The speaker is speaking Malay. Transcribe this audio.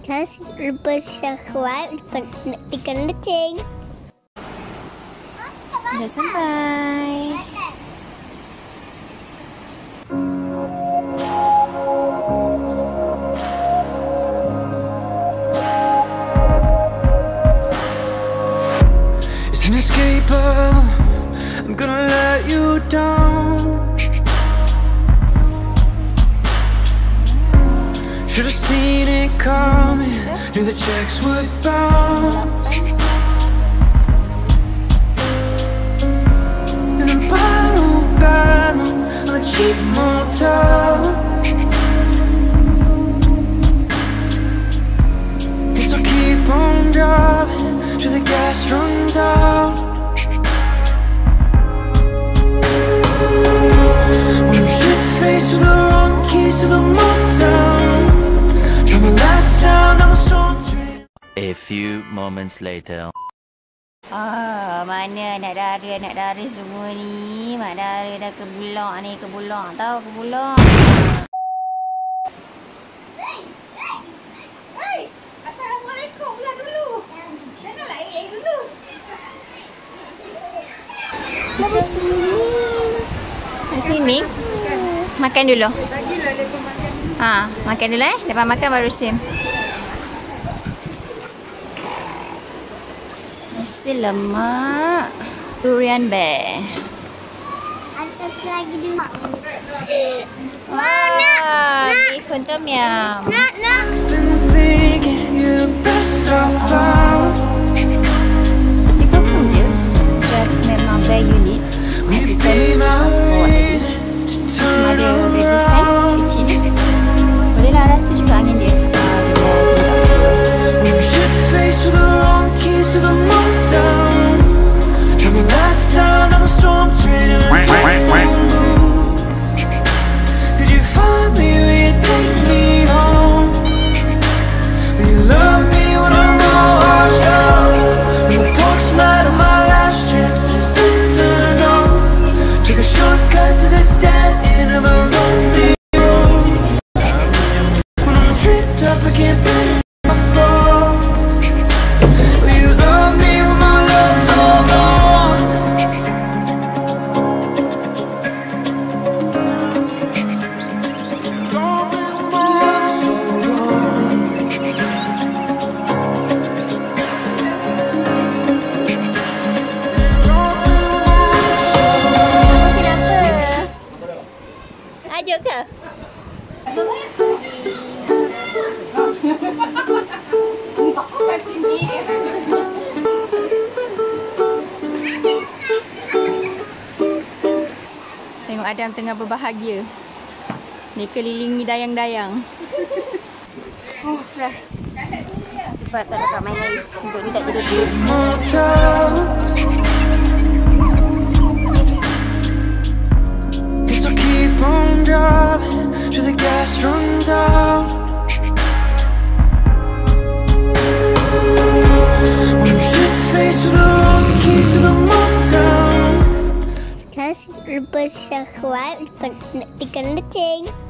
Jangan lupa subscribe dan tekan lonceng. Dah sampai. It's inescapable. I'm gonna let you down. Should've seen it coming. Knew the checks would bounce. Few moments later. Ah, mana nak dara nak dara semua ni? Mak dara dah ke bulak ni, ke bulak tau, ke bulak. Assalamualaikum dulu. Janganlah dulu. Sini. Makan dulu. Ha, makan dulu eh. Lepas makan baru sim. Nasi lemak. Durian bear. Ada satu lagi di mak. Wow, yum. Nak, nak. Been thinking you're the best I've found. Tapi kosong je. Just memang very unique. Tengok Adam tengah berbahagia. Dikelilingi dayang-dayang. Oh, fresh. Sebab tak dapat main air. Untuk ni tak motel. Rupert Chakwa, thing.